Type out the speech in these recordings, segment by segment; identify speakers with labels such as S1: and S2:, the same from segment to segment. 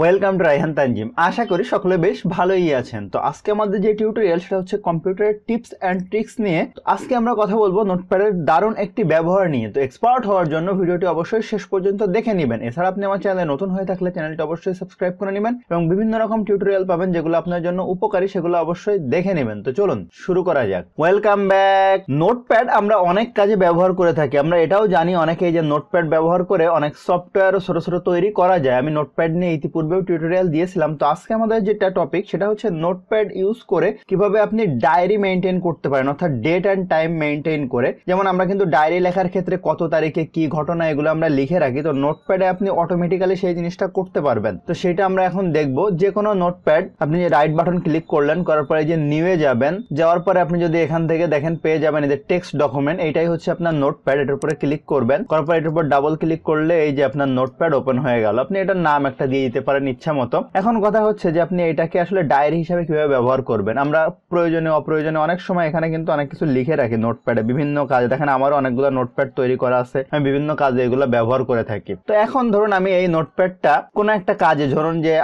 S1: Welcome to Raihan Tanjim আশা করি সকলে বেশ ভালোই আছেন। তো আজকে আমাদের যে টিউটোরিয়াল সেটা হচ্ছে কম্পিউটারের টিপস অ্যান্ড ট্রিক্স নিয়ে। তো আজকে আমরা কথা বলব নোটপ্যাডের দারুণ একটি ব্যবহার নিয়ে। তো এক্সপার্ট হওয়ার জন্য ভিডিওটি অবশ্যই শেষ পর্যন্ত দেখে নেবেন। এছাড়া আপনি আমার চ্যানেলে নতুন হয়ে থাকলে চ্যানেলটি অবশ্যই সাবস্ক্রাইব করে নেবেন এবং বিভিন্ন রকম টিউটোরিয়াল পাবেন যেগুলো আপনার জন্য উপকারী, সেগুলো অবশ্যই দেখে নেবেন। তো চলুন শুরু করা যাক। ওয়েলকাম ব্যাক নোটপ্যাড আমরা অনেক কাজে ব্যবহার করে থাকি। আমরা এটাও জানি অনেকেই যে নোটপ্যাড ব্যবহার করে অনেক সফটওয়্যারও ছোট ছোট তৈরি করা যায়। আমি নোটপ্যাড নিয়ে ইতিপূর্বেও টিউটোরিয়াল দিয়েছিলাম। তো আজকে আমাদের যেটা টপিক সেটা হচ্ছে নোটপ্যাড ইউজ করে কীভাবে আপনি ডায়েরি মেনটেন করতে পারেন, অর্থাৎ ডেট অ্যান্ড টাইম মেনটেন করে। যেমন আমরা কিন্তু ডায়েরি লেখার ক্ষেত্রে কত তারিখে কি ঘটনা এগুলো আমরা লিখে রাখি, তো নোটপ্যাডে আপনি অটোমেটিক্যালি সেই জিনিসটা করতে পারবেন। তো সেটা আমরা এখন দেখব। যে কোনো নোটপ্যাড আপনি যে রাইট বাটন ক্লিক করলেন, করার পরে যে নিউয়ে যাবেন, যাওয়ার পরে আপনি যদি এখান থেকে দেখেন পেয়ে যাবেন এই যে টেক্সট ডকুমেন্ট এইটাই হচ্ছে আপনার নোটপ্যাড এটার উপরে ক্লিক করবেন। করার পর এটার উপর ডাবল ক্লিক করলে এই যে আপনার নোটপ্যাড ওপেন হয়ে গেল। আপনি এটার নাম একটা দিয়ে দিতে পারেন। ইচ্ছা মতো। এখন কথা হচ্ছে যে আপনি এটাকে আসলে ডায়েরি হিসাবে কীভাবে ব্যবহার করবেন। আমরা প্রয়োজনে অপ্রয়োজনে অনেক সময় এখানে কিন্তু অনেক কিছু লিখে রাখি নোটপ্যাডে। বিভিন্ন কাজে দেখেন আমারও অনেকগুলো নোটপ্যাড তৈরি করা আছে। আমি বিভিন্ন কাজে এগুলো ব্যবহার করে থাকি। তো এখন ধরুন আমি এই নোটপ্যাডটা কোনো একটা কাজে, ধরুন যে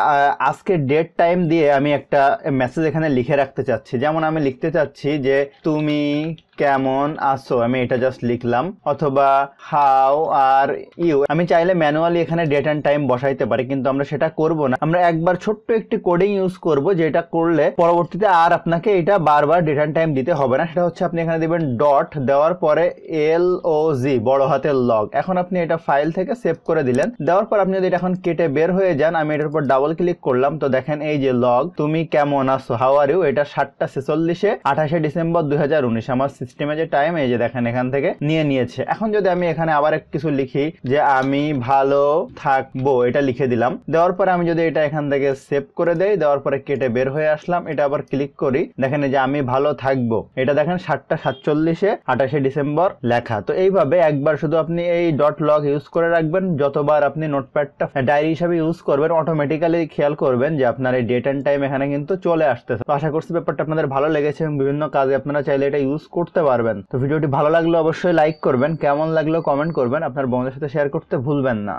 S1: আজকে ডেট টাইম দিয়ে আমি একটা মেসেজ এখানে লিখে রাখতে চাচ্ছি। যেমন আমি লিখতে চাচ্ছি যে, তুমি কেমন আছো? আমি এটা জাস্ট লিখলাম। অথবা হাউ আর ইউ আমি চাইলে ম্যানুয়ালি এখানে ডেট অ্যান্ড টাইম বসাইতে পারি, কিন্তু আমরা সেটা করব না। আমরা একবার ছোট্ট একটি কোডিং ইউজ করব, যেটা করলে পরবর্তীতে আর আপনাকে এটা বারবার ডেট অ্যান্ড টাইম দিতে হবে না। সেটা হচ্ছে আপনি এখানে দিবেন ডট দেওয়ার পরে এল ও জি বড় হাতের লগ এখন আপনি এটা ফাইল থেকে সেভ করে দিলেন। দেওয়ার পর আপনি যদি এটা এখন কেটে বের হয়ে যান, আমি এটার উপর ডাবল ক্লিক করলাম, তো দেখেন এই যে লগ তুমি কেমন আছো? হাউ আর ইউ এটা সাতটা ছেচল্লিশে, আঠাশে ডিসেম্বর দুই হাজার উনিশ। আমার সিস্টেমে যে টাইম এই যে দেখেন এখান থেকে নিয়ে নিয়েছে। এখন যদি আমি এখানে আবার কিছু লিখি যে আমি ভালো থাকব, এটা লিখে দিলাম। দেওয়ার পরে আমি যদি এটা এখান থেকে সেভ করে দেই, দেওয়ার পরে কেটে বের হয়ে আসলাম, এটা আবার ক্লিক করি। দেখেন যে আমি ভালো থাকব। এটা দেখেন সাতটা সাতচল্লিশে আঠাশে ডিসেম্বর লেখা। তো এইভাবে একবার শুধু আপনি এই ডট লগ ইউজ করে রাখবেন। যতবার আপনি নোটপ্যাডটা ডায়েরি হিসাবে ইউজ করবেন অটোমেটিক্যালি খেয়াল করবেন যে আপনার এই ডেট অ্যান্ড টাইম এখানে কিন্তু চলে আসতেছে। আশা করছি ব্যাপারটা আপনাদের ভালো লেগেছে এবং বিভিন্ন কাজে আপনারা চাইলে এটা ইউজ করতে পারবেন। তো ভিডিওটি ভালো লাগলে অবশ্যই লাইক করবেন, কেমন লাগল কমেন্ট করবেন, আপনার বন্ধুদের সাথে শেয়ার করতে ভুলবেন না।